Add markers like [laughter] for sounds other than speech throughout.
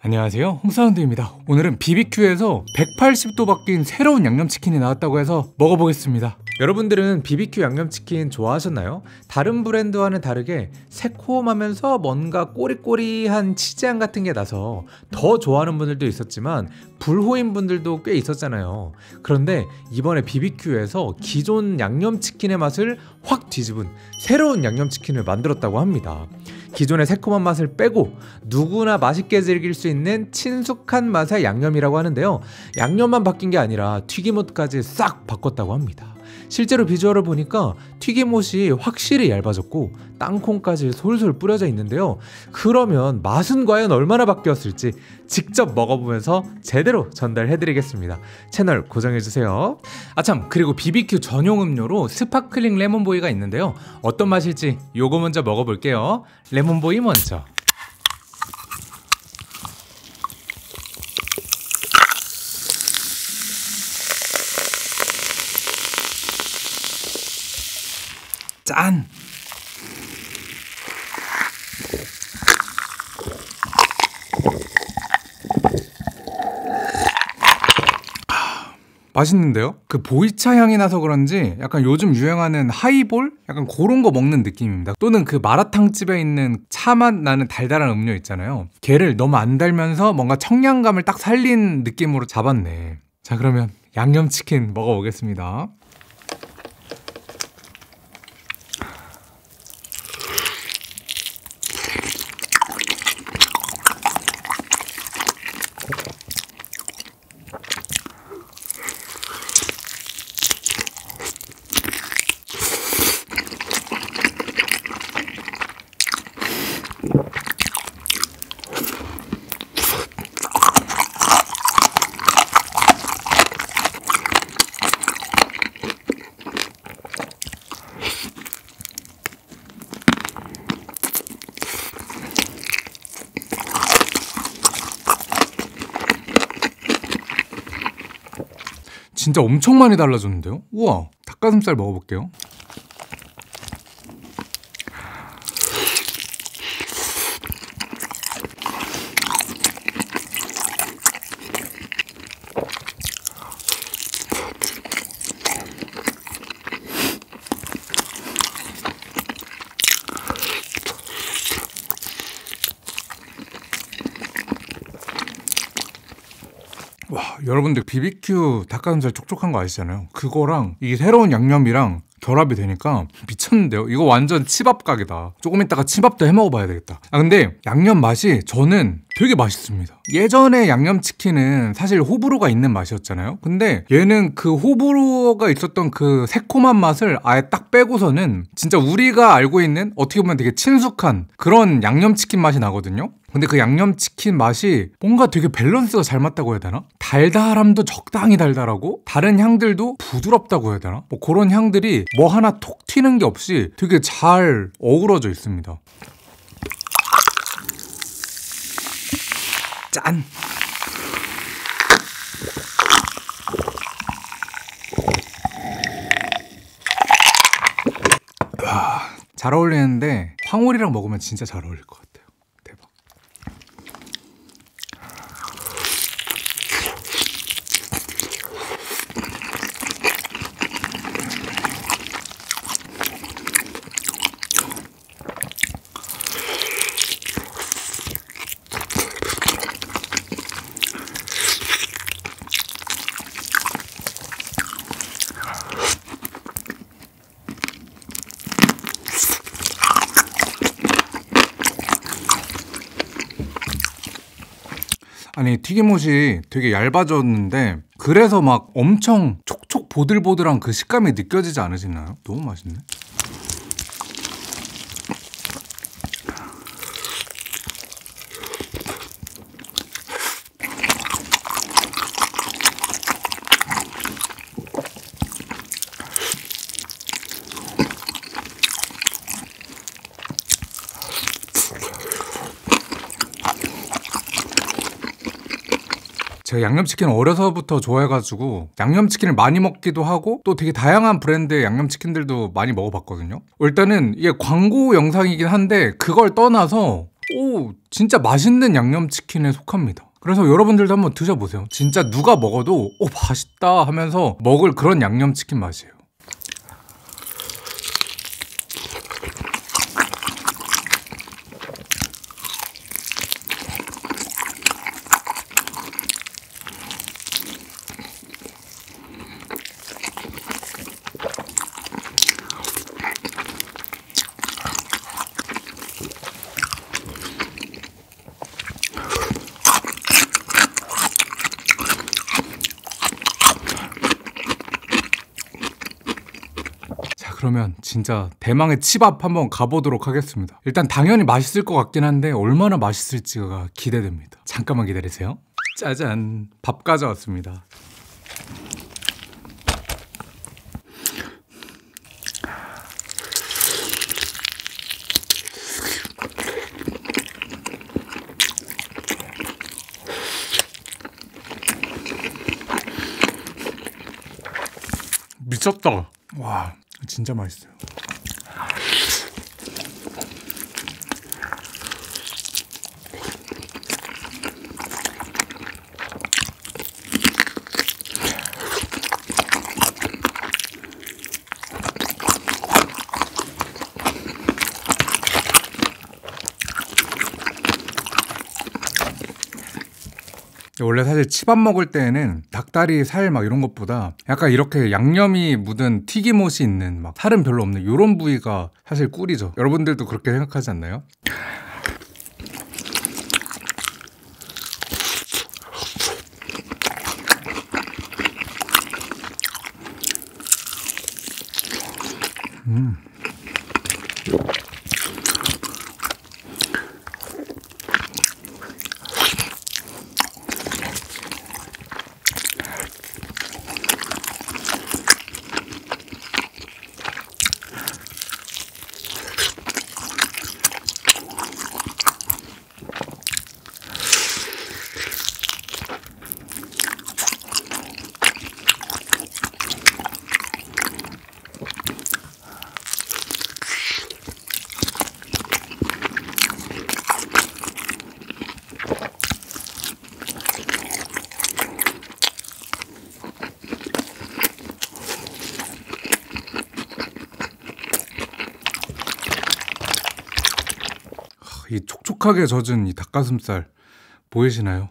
안녕하세요 홍사운드입니다 오늘은 BBQ에서 180도 바뀐 새로운 양념치킨이 나왔다고 해서 먹어보겠습니다 여러분들은 BBQ 양념치킨 좋아하셨나요? 다른 브랜드와는 다르게 새콤하면서 뭔가 꼬리꼬리한 치즈향 같은 게 나서 더 좋아하는 분들도 있었지만 불호인 분들도 꽤 있었잖아요. 그런데 이번에 BBQ에서 기존 양념치킨의 맛을 확 뒤집은 새로운 양념치킨을 만들었다고 합니다. 기존의 새콤한 맛을 빼고 누구나 맛있게 즐길 수 있는 친숙한 맛의 양념이라고 하는데요. 양념만 바뀐 게 아니라 튀김옷까지 싹 바꿨다고 합니다. 실제로 비주얼을 보니까 튀김옷이 확실히 얇아졌고 땅콩까지 솔솔 뿌려져 있는데요. 그러면 맛은 과연 얼마나 바뀌었을지 직접 먹어보면서 제대로 전달해드리겠습니다. 채널 고정해주세요. 아참 그리고 BBQ 전용 음료로 스파클링 레몬보이가 있는데요. 어떤 맛일지 요거 먼저 먹어볼게요. 레몬보이 먼저. 짠! 맛있는데요? 그 보이차 향이 나서 그런지 약간 요즘 유행하는 하이볼? 약간 그런 거 먹는 느낌입니다. 또는 그 마라탕 집에 있는 차맛 나는 달달한 음료 있잖아요. 걔를 너무 안 달면서 뭔가 청량감을 딱 살린 느낌으로 잡았네. 자, 그러면 양념치킨 먹어보겠습니다. 진짜 엄청 많이 달라졌는데요? 우와, 닭가슴살 먹어볼게요. 와, 여러분들 BBQ 닭가슴살 촉촉한 거 아시잖아요. 그거랑 이 새로운 양념이랑 결합이 되니까 미쳤는데요. 이거 완전 치밥 가게다. 조금 있다가 치밥도 해 먹어봐야 되겠다. 아 근데 양념 맛이 저는 되게 맛있습니다. 예전에 양념치킨은 사실 호불호가 있는 맛이었잖아요. 근데 얘는 그 호불호가 있었던 그 새콤한 맛을 아예 딱 빼고서는 진짜 우리가 알고 있는 어떻게 보면 되게 친숙한 그런 양념치킨 맛이 나거든요. 근데 그 양념치킨 맛이 뭔가 되게 밸런스가 잘 맞다고 해야 되나? 달달함도 적당히 달달하고 다른 향들도 부드럽다고 해야 되나? 뭐 그런 향들이 뭐 하나 톡 튀는 게 없이 되게 잘 어우러져 있습니다. 짠! 와, 잘 어울리는데 황홀이랑 먹으면 진짜 잘 어울릴 것 같아 아니 튀김옷이 되게 얇아졌는데 그래서 막 엄청 촉촉 보들보들한 그 식감이 느껴지지 않으시나요? 너무 맛있네. 제가 양념치킨 어려서부터 좋아해가지고 양념치킨을 많이 먹기도 하고 또 되게 다양한 브랜드의 양념치킨들도 많이 먹어봤거든요. 일단은 이게 광고 영상이긴 한데 그걸 떠나서 오 진짜 맛있는 양념치킨에 속합니다. 그래서 여러분들도 한번 드셔보세요. 진짜 누가 먹어도 오 맛있다 하면서 먹을 그런 양념치킨 맛이에요. 자 그러면 진짜 대망의 치밥 한번 가보도록 하겠습니다. 일단 당연히 맛있을 것 같긴 한데 얼마나 맛있을지가 기대됩니다. 잠깐만 기다리세요. 짜잔 밥 가져왔습니다. 미쳤다. 와, 진짜 맛있어요. 원래 사실 치밥 먹을 때는 닭다리 살 막 이런 것보다 약간 이렇게 양념이 묻은 튀김옷이 있는 막 살은 별로 없는 이런 부위가 사실 꿀이죠. 여러분들도 그렇게 생각하지 않나요? 이 촉촉하게 젖은 이 닭가슴살 보이시나요?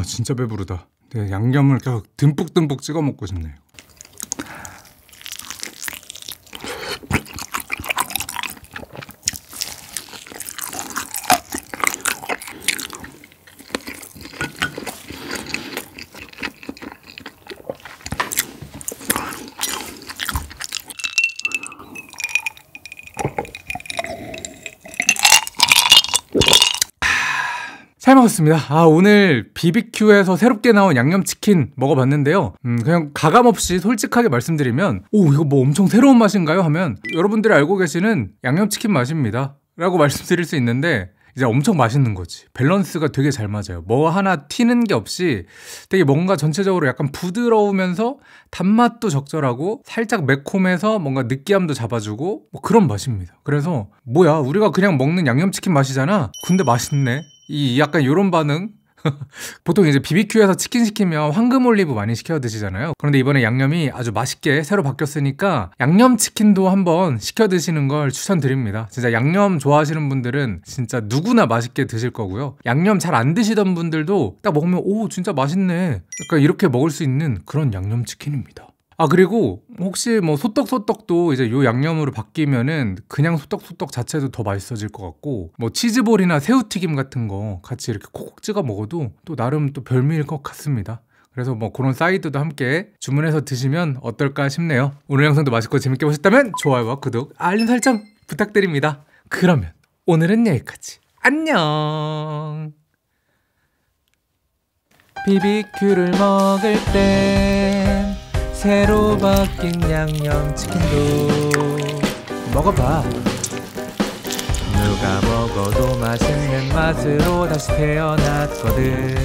아 진짜 배부르다. 네, 양념을 계속 듬뿍듬뿍 찍어 먹고 싶네요. 먹었습니다. 아, 오늘 BBQ에서 새롭게 나온 양념치킨 먹어봤는데요. 음, 그냥 가감 없이 솔직하게 말씀드리면, 오, 이거 뭐 엄청 새로운 맛인가요? 하면, 여러분들이 알고 계시는 양념치킨 맛입니다. 라고 말씀드릴 수 있는데, 이제 엄청 맛있는 거지. 밸런스가 되게 잘 맞아요. 뭐 하나 튀는 게 없이 되게 뭔가 전체적으로 약간 부드러우면서 단맛도 적절하고 살짝 매콤해서 뭔가 느끼함도 잡아주고 뭐 그런 맛입니다. 그래서 뭐야, 우리가 그냥 먹는 양념치킨 맛이잖아? 근데 맛있네? 이 약간 요런 반응 [laughs] 보통 이제 BBQ에서 치킨 시키면 황금 올리브 많이 시켜 드시잖아요. 그런데 이번에 양념이 아주 맛있게 새로 바뀌었으니까 양념 치킨도 한번 시켜 드시는 걸 추천드립니다. 진짜 양념 좋아하시는 분들은 진짜 누구나 맛있게 드실 거고요. 양념 잘 안 드시던 분들도 딱 먹으면 오 진짜 맛있네. 약간 이렇게 먹을 수 있는 그런 양념 치킨입니다. 아 그리고 혹시 뭐 소떡소떡도 이제 요 양념으로 바뀌면은 그냥 소떡소떡 자체도 더 맛있어질 것 같고 뭐 치즈볼이나 새우튀김 같은 거 같이 이렇게 콕콕 찍어 먹어도 또 나름 또 별미일 것 같습니다. 그래서 뭐 그런 사이드도 함께 주문해서 드시면 어떨까 싶네요. 오늘 영상도 맛있고 재밌게 보셨다면 좋아요와 구독, 알림 설정 부탁드립니다. 그러면 오늘은 여기까지. 안녕. BBQ를 먹을 땐 새로 바뀐 양념치킨도. 먹어봐. 누가 먹어도 맛있는 맛으로 다시 태어났거든